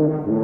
You.